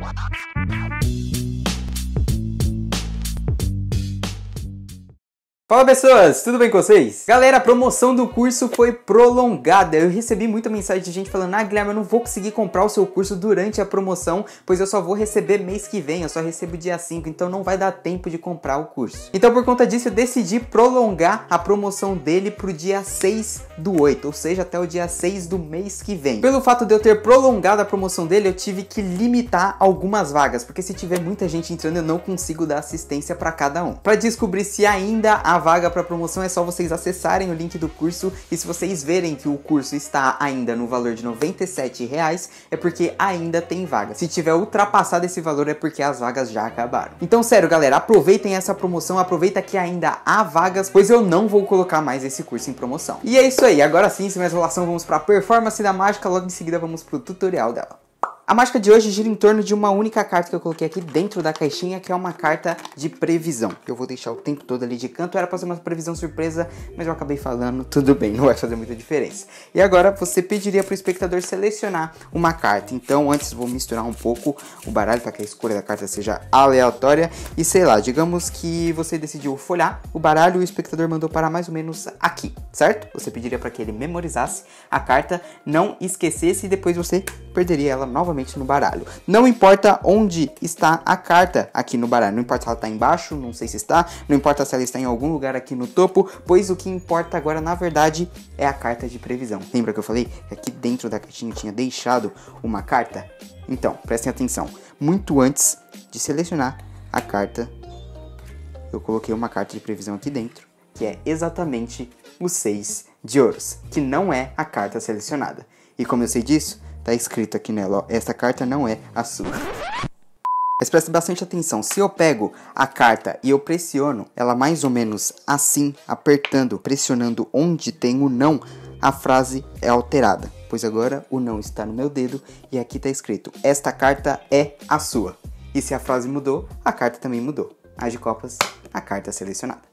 What? Fala pessoas, tudo bem com vocês? Galera, a promoção do curso foi prolongada. Eu recebi muita mensagem de gente falando: Ah, Guilherme, eu não vou conseguir comprar o seu curso durante a promoção, pois eu só vou receber mês que vem, eu só recebo dia 5, então não vai dar tempo de comprar o curso. Então, por conta disso, eu decidi prolongar a promoção dele pro dia 6 do 8, ou seja, até o dia 6 do mês que vem. Pelo fato de eu ter prolongado a promoção dele, eu tive que limitar algumas vagas, porque se tiver muita gente entrando, eu não consigo dar assistência para cada um. Para descobrir se ainda há vaga para promoção é só vocês acessarem o link do curso e se vocês verem que o curso está ainda no valor de 97 reais, é porque ainda tem vaga. Se tiver ultrapassado esse valor é porque as vagas já acabaram. Então, sério, galera, aproveitem essa promoção, aproveita que ainda há vagas, pois eu não vou colocar mais esse curso em promoção. E é isso aí, agora sim, sem mais enrolação, vamos para a performance da mágica, logo em seguida vamos pro tutorial dela. A mágica de hoje gira em torno de uma única carta que eu coloquei aqui dentro da caixinha, que é uma carta de previsão. Eu vou deixar o tempo todo ali de canto, era pra ser uma previsão surpresa, mas eu acabei falando, tudo bem, não vai fazer muita diferença. E agora você pediria pro espectador selecionar uma carta. Então antes vou misturar um pouco o baralho para que a escolha da carta seja aleatória. E sei lá, digamos que você decidiu folhar o baralho e o espectador mandou parar mais ou menos aqui, certo? Você pediria para que ele memorizasse a carta, não esquecesse e depois você perderia ela novamente no baralho. Não importa onde está a carta aqui no baralho, não importa se ela está embaixo, não sei se está, não importa se ela está em algum lugar aqui no topo, pois o que importa agora na verdade é a carta de previsão. Lembra que eu falei que aqui dentro da caixinha tinha deixado uma carta? Então, prestem atenção. Muito antes de selecionar a carta, eu coloquei uma carta de previsão aqui dentro, que é exatamente o 6 de ouros, que não é a carta selecionada. E como eu sei disso, Tá escrito aqui nela, ó, essa carta não é a sua. Mas preste bastante atenção, se eu pego a carta e eu pressiono ela mais ou menos assim, apertando, pressionando onde tem o não, a frase é alterada. Pois agora o não está no meu dedo e aqui está escrito, esta carta é a sua. E se a frase mudou, a carta também mudou. As de copas, a carta selecionada.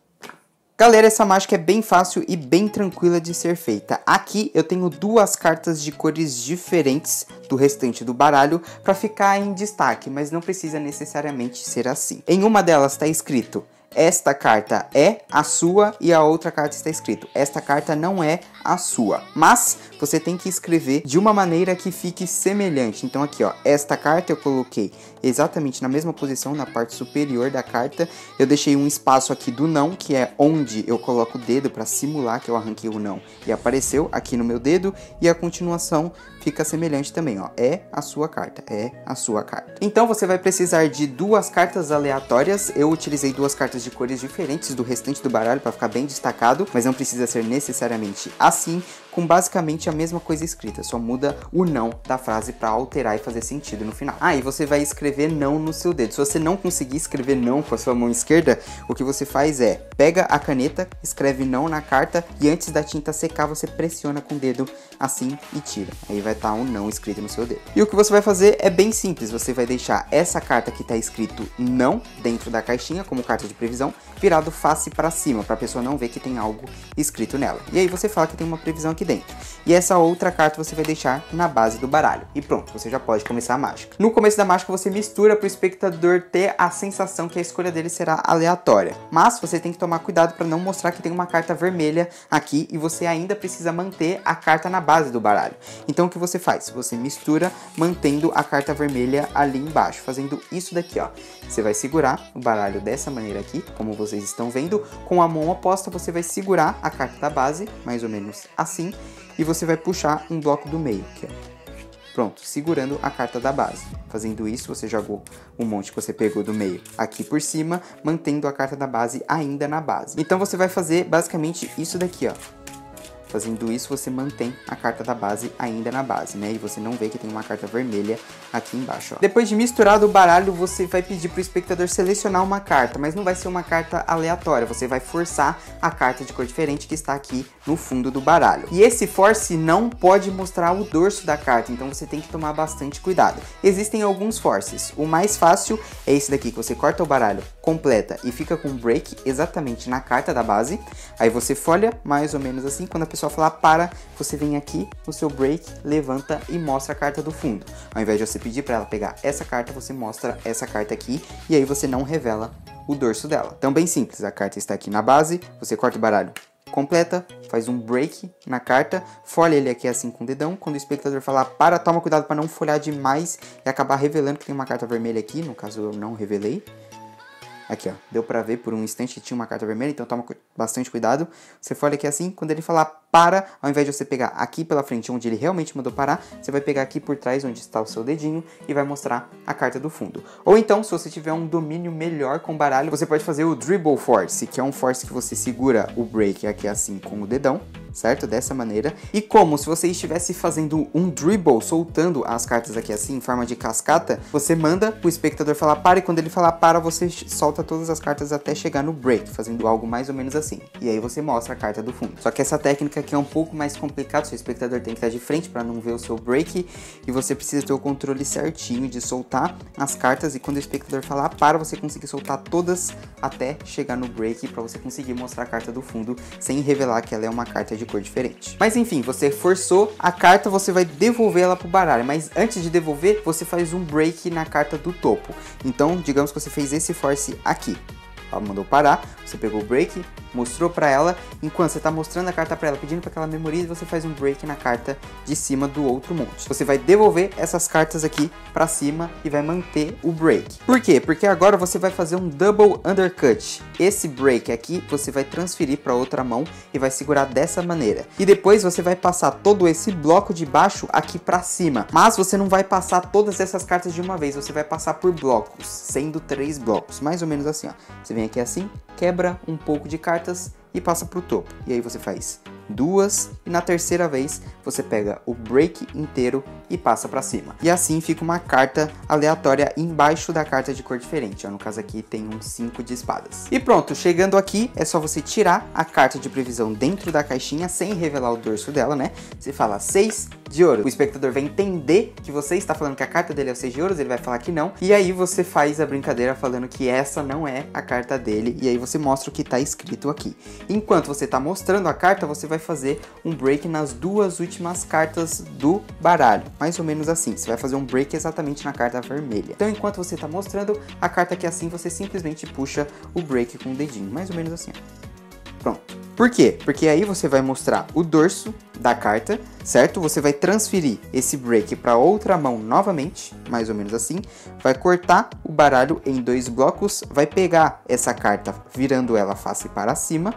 Galera, essa mágica é bem fácil e bem tranquila de ser feita. Aqui eu tenho duas cartas de cores diferentes do restante do baralho para ficar em destaque, mas não precisa necessariamente ser assim. Em uma delas está escrito esta carta é a sua e a outra carta está escrito esta carta não é a sua. Mas você tem que escrever de uma maneira que fique semelhante. Então aqui, ó, esta carta eu coloquei exatamente na mesma posição na parte superior da carta. Eu deixei um espaço aqui do não, que é onde eu coloco o dedo para simular que eu arranquei o não. E apareceu aqui no meu dedo e a continuação fica semelhante também, ó. É a sua carta, é a sua carta. Então você vai precisar de duas cartas aleatórias. Eu utilizei duas cartas de cores diferentes do restante do baralho para ficar bem destacado, mas não precisa ser necessariamente assim com basicamente a mesma coisa escrita, só muda o não da frase para alterar e fazer sentido no final. Ah, e você vai escrever não no seu dedo. Se você não conseguir escrever não com a sua mão esquerda, o que você faz é pega a caneta, escreve não na carta e antes da tinta secar você pressiona com o dedo assim e tira. Aí vai estar tá um não escrito no seu dedo. E o que você vai fazer é bem simples, você vai deixar essa carta que está escrito não dentro da caixinha como carta de previsão, virado face para cima, para a pessoa não ver que tem algo escrito nela. E aí você fala que tem uma previsão aqui dentro. E essa outra carta você vai deixar na base do baralho. E pronto, você já pode começar a mágica. No começo da mágica você mistura para o espectador ter a sensação que a escolha dele será aleatória. Mas você tem que tomar cuidado para não mostrar que tem uma carta vermelha aqui e você ainda precisa manter a carta na base do baralho. Então o que você faz? Você mistura mantendo a carta vermelha ali embaixo, fazendo isso daqui, ó. Você vai segurar o baralho dessa maneira aqui, como vocês estão vendo. Com a mão oposta você vai segurar a carta da base, mais ou menos assim, e você vai puxar um bloco do meio, aqui, ó. Pronto, segurando a carta da base. Fazendo isso, você jogou o monte que você pegou do meio aqui por cima, mantendo a carta da base ainda na base. Então você vai fazer basicamente isso daqui, ó. Fazendo isso, você mantém a carta da base ainda na base, né? E você não vê que tem uma carta vermelha aqui embaixo, ó. Depois de misturado o baralho, você vai pedir pro espectador selecionar uma carta, mas não vai ser uma carta aleatória, você vai forçar a carta de cor diferente que está aqui no fundo do baralho. E esse force não pode mostrar o dorso da carta, então você tem que tomar bastante cuidado. Existem alguns forces. O mais fácil é esse daqui, que você corta o baralho completa e fica com break exatamente na carta da base. Aí você folha mais ou menos assim, quando a pessoa falar para, você vem aqui no seu break, levanta e mostra a carta do fundo. Ao invés de você pedir para ela pegar essa carta, você mostra essa carta aqui e aí você não revela o dorso dela. Então bem simples, a carta está aqui na base, você corta o baralho completa, faz um break na carta, folha ele aqui assim com o dedão. Quando o espectador falar para, toma cuidado para não folhar demais e acabar revelando que tem uma carta vermelha aqui, no caso eu não revelei. Aqui, ó, deu pra ver por um instante que tinha uma carta vermelha, então toma bastante cuidado. Você folha aqui assim, quando ele falar para, ao invés de você pegar aqui pela frente, onde ele realmente mandou parar, você vai pegar aqui por trás, onde está o seu dedinho, e vai mostrar a carta do fundo. Ou então, se você tiver um domínio melhor com baralho, você pode fazer o Dribble Force, que é um force que você segura o break aqui assim com o dedão, certo? Dessa maneira. E como se você estivesse fazendo um dribble, soltando as cartas aqui assim, em forma de cascata, você manda o espectador falar para, e quando ele falar para, você solta todas as cartas até chegar no break, fazendo algo mais ou menos assim. E aí você mostra a carta do fundo. Só que essa técnica aqui é um pouco mais complicada, seu espectador tem que estar de frente para não ver o seu break, e você precisa ter o controle certinho de soltar as cartas, e quando o espectador falar para, você conseguir soltar todas até chegar no break, para você conseguir mostrar a carta do fundo, sem revelar que ela é uma carta de de cor diferente. Mas enfim, você forçou a carta, você vai devolver ela pro baralho, mas antes de devolver, você faz um break na carta do topo. Então, digamos que você fez esse force aqui. Ela mandou parar, você pegou o break, mostrou para ela, enquanto você está mostrando a carta para ela, pedindo para que ela memorize, você faz um break na carta de cima do outro monte. Você vai devolver essas cartas aqui para cima e vai manter o break. Por quê? Porque agora você vai fazer um double undercut. Esse break aqui você vai transferir para outra mão e vai segurar dessa maneira. E depois você vai passar todo esse bloco de baixo aqui para cima. Mas você não vai passar todas essas cartas de uma vez, você vai passar por blocos, sendo três blocos, mais ou menos assim, ó. Você vem aqui assim, quebra um pouco de cartas e passa para o topo. E aí você faz duas e na terceira vez você pega o break inteiro e passa para cima. E assim fica uma carta aleatória embaixo da carta de cor diferente. Ó, no caso aqui tem um 5 de espadas. E pronto, chegando aqui é só você tirar a carta de previsão dentro da caixinha sem revelar o dorso dela, né? Você fala 6 de ouro. O espectador vai entender que você está falando que a carta dele é o 6 de ouros, ele vai falar que não. E aí você faz a brincadeira falando que essa não é a carta dele. E aí você mostra o que está escrito aqui. Enquanto você está mostrando a carta, você vai fazer um break nas duas últimas cartas do baralho. Mais ou menos assim. Você vai fazer um break exatamente na carta vermelha. Então, enquanto você está mostrando a carta aqui assim, você simplesmente puxa o break com o dedinho. Mais ou menos assim. Pronto. Por quê? Porque aí você vai mostrar o dorso da carta, certo? Você vai transferir esse break para outra mão novamente, mais ou menos assim. Vai cortar o baralho em dois blocos, vai pegar essa carta virando ela face para cima.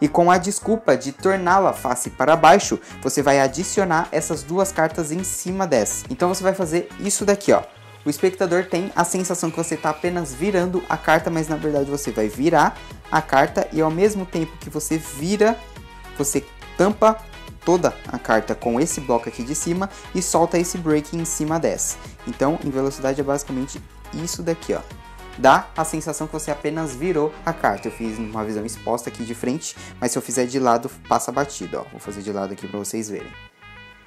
E com a desculpa de torná-la face para baixo, você vai adicionar essas duas cartas em cima dessa. Então você vai fazer isso daqui, ó. O espectador tem a sensação que você está apenas virando a carta, mas na verdade você vai virar a carta e ao mesmo tempo que você vira, você tampa toda a carta com esse bloco aqui de cima e solta esse break em cima dessa. Então, em velocidade é basicamente isso daqui, ó. Dá a sensação que você apenas virou a carta. Eu fiz uma visão exposta aqui de frente, mas se eu fizer de lado, passa batido, ó. Vou fazer de lado aqui para vocês verem.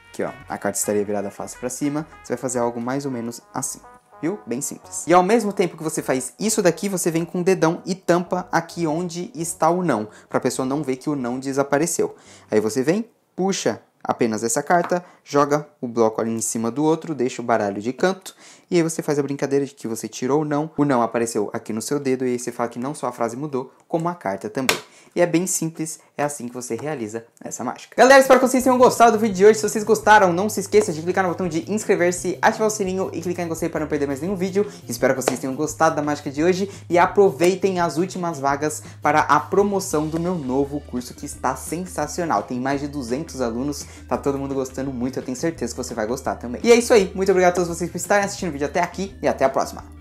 Aqui, ó, a carta estaria virada face para cima. Você vai fazer algo mais ou menos assim viu? Bem simples. E ao mesmo tempo que você faz isso daqui, você vem com o dedão e tampa aqui onde está o não, para a pessoa não ver que o não desapareceu. Aí você vem, puxa apenas essa carta, joga o bloco ali em cima do outro, deixa o baralho de canto, e aí você faz a brincadeira de que você tirou o não, o não apareceu aqui no seu dedo, e aí você fala que não só a frase mudou, como a carta também. E é bem simples, é assim que você realiza essa mágica. Galera, espero que vocês tenham gostado do vídeo de hoje. Se vocês gostaram, não se esqueça de clicar no botão de inscrever-se, ativar o sininho e clicar em gostei para não perder mais nenhum vídeo. Espero que vocês tenham gostado da mágica de hoje e aproveitem as últimas vagas para a promoção do meu novo curso que está sensacional. Tem mais de 200 alunos, tá todo mundo gostando muito, eu tenho certeza que você vai gostar também. E é isso aí, muito obrigado a todos vocês por estarem assistindo o vídeo até aqui e até a próxima.